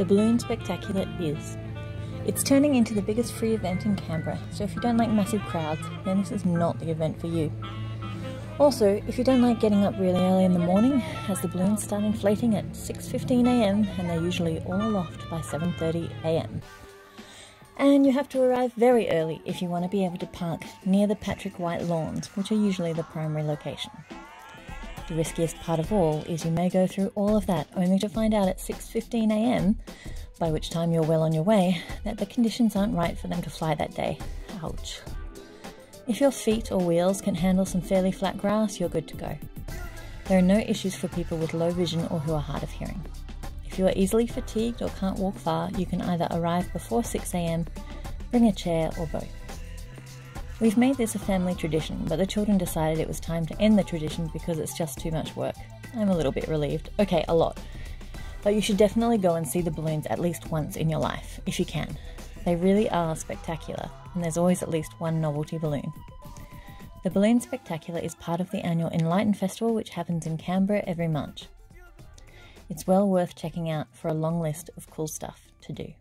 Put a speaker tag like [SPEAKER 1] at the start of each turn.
[SPEAKER 1] The Balloon Spectacular is. It's turning into the biggest free event in Canberra, so if you don't like massive crowds, then this is not the event for you. Also, if you don't like getting up really early in the morning, as the balloons start inflating at 6.15am and they're usually all aloft by 7.30am. And you have to arrive very early if you want to be able to park near the Patrick White lawns, which are usually the primary location. The riskiest part of all is you may go through all of that only to find out at 6.15am, by which time you're well on your way, that the conditions aren't right for them to fly that day. Ouch. If your feet or wheels can handle some fairly flat grass, you're good to go. There are no issues for people with low vision or who are hard of hearing. If you are easily fatigued or can't walk far, you can either arrive before 6am, bring a chair, or both. We've made this a family tradition, but the children decided it was time to end the tradition because it's just too much work. I'm a little bit relieved. Okay, a lot. But you should definitely go and see the balloons at least once in your life, if you can. They really are spectacular, and there's always at least one novelty balloon. The Balloon Spectacular is part of the annual Enlighten Festival, which happens in Canberra every March. It's well worth checking out for a long list of cool stuff to do.